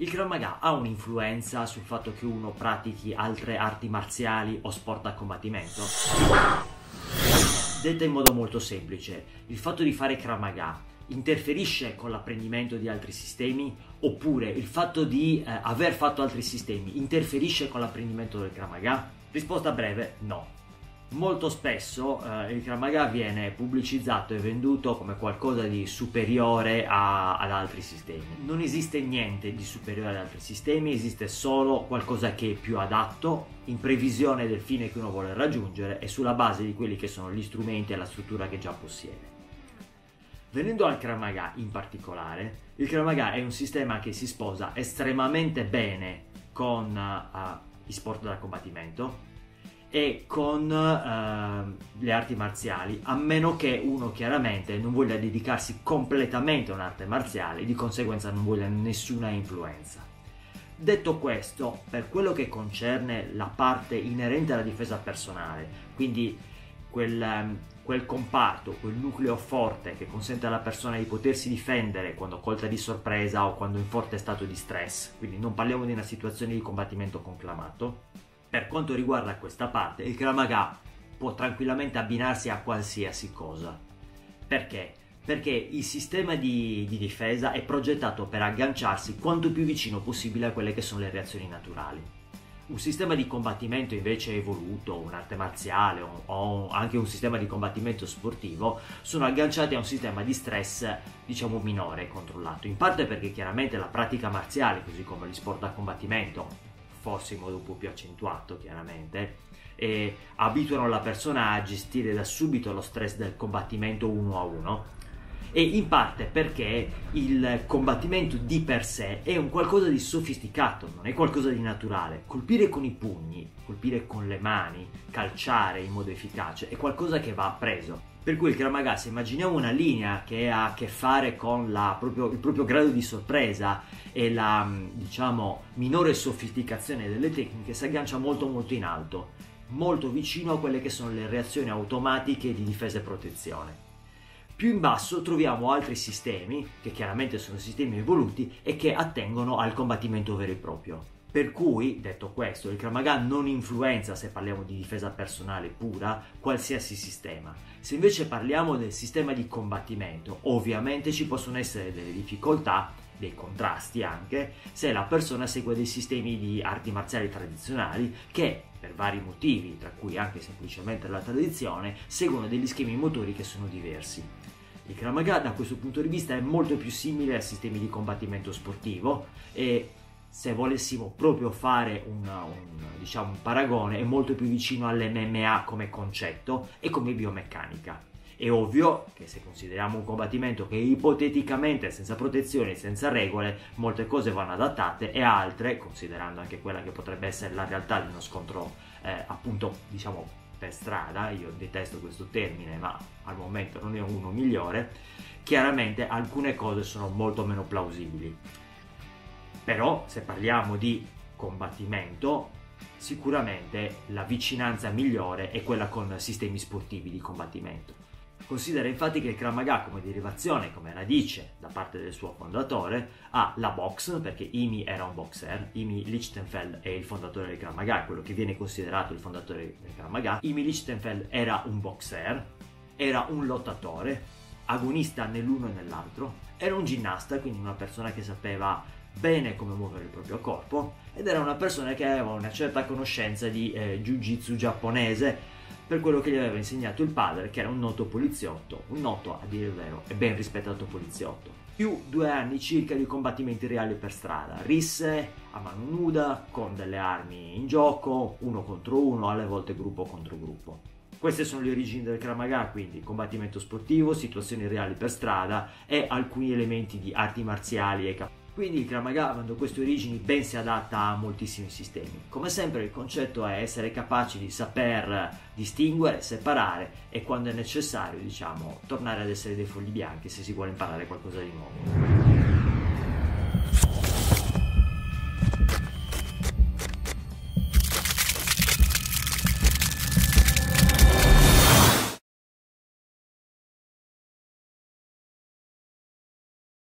Il Krav Maga ha un'influenza sul fatto che uno pratichi altre arti marziali o sport a combattimento? Detta in modo molto semplice, il fatto di fare Krav Maga interferisce con l'apprendimento di altri sistemi oppure il fatto di eh, aver fatto altri sistemi interferisce con l'apprendimento del Krav Maga? Risposta breve, no. Molto spesso eh, il Krav Maga viene pubblicizzato e venduto come qualcosa di superiore a, ad altri sistemi. Non esiste niente di superiore ad altri sistemi, esiste solo qualcosa che è più adatto in previsione del fine che uno vuole raggiungere e sulla base di quelli che sono gli strumenti e la struttura che già possiede. Venendo al Krav Maga in particolare, il Krav Maga è un sistema che si sposa estremamente bene con uh, gli sport da combattimento, e con uh, le arti marziali, a meno che uno chiaramente non voglia dedicarsi completamente a un'arte marziale, di conseguenza non voglia nessuna influenza. Detto questo, per quello che concerne la parte inerente alla difesa personale, quindi quel, um, quel comparto, quel nucleo forte che consente alla persona di potersi difendere quando colta di sorpresa o quando in forte stato di stress, quindi non parliamo di una situazione di combattimento conclamato, per quanto riguarda questa parte, il Krav Maga può tranquillamente abbinarsi a qualsiasi cosa. Perché? Perché il sistema di, di, difesa è progettato per agganciarsi quanto più vicino possibile a quelle che sono le reazioni naturali. Un sistema di combattimento invece evoluto, un'arte marziale o, o anche un sistema di combattimento sportivo sono agganciati a un sistema di stress diciamo minore controllato, in parte perché chiaramente la pratica marziale, così come gli sport da combattimento, forse in modo un po' più accentuato chiaramente, e abituano la persona a gestire da subito lo stress del combattimento uno a uno e in parte perché il combattimento di per sé è un qualcosa di sofisticato, non è qualcosa di naturale. Colpire con i pugni, colpire con le mani, calciare in modo efficace è qualcosa che va appreso. Per cui il Kramaga, se immaginiamo una linea che ha a che fare con la, proprio, il proprio grado di sorpresa e la diciamo, minore sofisticazione delle tecniche, si aggancia molto molto in alto, molto vicino a quelle che sono le reazioni automatiche di difesa e protezione. Più in basso troviamo altri sistemi, che chiaramente sono sistemi evoluti e che attengono al combattimento vero e proprio. Per cui, detto questo, il Kramaga non influenza, se parliamo di difesa personale pura, qualsiasi sistema. Se invece parliamo del sistema di combattimento, ovviamente ci possono essere delle difficoltà, dei contrasti anche, se la persona segue dei sistemi di arti marziali tradizionali che, per vari motivi, tra cui anche semplicemente la tradizione, seguono degli schemi motori che sono diversi. Il Kramaga da questo punto di vista è molto più simile a sistemi di combattimento sportivo e se volessimo proprio fare una, un, diciamo, un paragone, è molto più vicino all'MMA come concetto e come biomeccanica. È ovvio che se consideriamo un combattimento che ipoteticamente senza protezioni, senza regole, molte cose vanno adattate e altre, considerando anche quella che potrebbe essere la realtà di uno scontro eh, appunto diciamo per strada, io detesto questo termine ma al momento non è uno migliore, chiaramente alcune cose sono molto meno plausibili. Però se parliamo di combattimento, sicuramente la vicinanza migliore è quella con sistemi sportivi di combattimento. Considera infatti che il Krav Maga come derivazione, come radice da parte del suo fondatore, ha la box, perché Imi era un boxer, Imi Lichtenfeld è il fondatore del Krav Maga, quello che viene considerato il fondatore del Krav Maga. Imi Lichtenfeld era un boxer, era un lottatore, agonista nell'uno e nell'altro, era un ginnasta, quindi una persona che sapeva bene come muovere il proprio corpo ed era una persona che aveva una certa conoscenza di eh, jiu-jitsu giapponese per quello che gli aveva insegnato il padre, che era un noto poliziotto, un noto a dire il vero e ben rispettato poliziotto. Più due anni circa di combattimenti reali per strada, risse a mano nuda, con delle armi in gioco, uno contro uno, alle volte gruppo contro gruppo. Queste sono le origini del Kramaga, quindi combattimento sportivo, situazioni reali per strada e alcuni elementi di arti marziali e capacità quindi il Kramaga, avendo queste origini, ben si adatta a moltissimi sistemi. Come sempre il concetto è essere capaci di saper distinguere, separare e quando è necessario, diciamo, tornare ad essere dei fogli bianchi se si vuole imparare qualcosa di nuovo.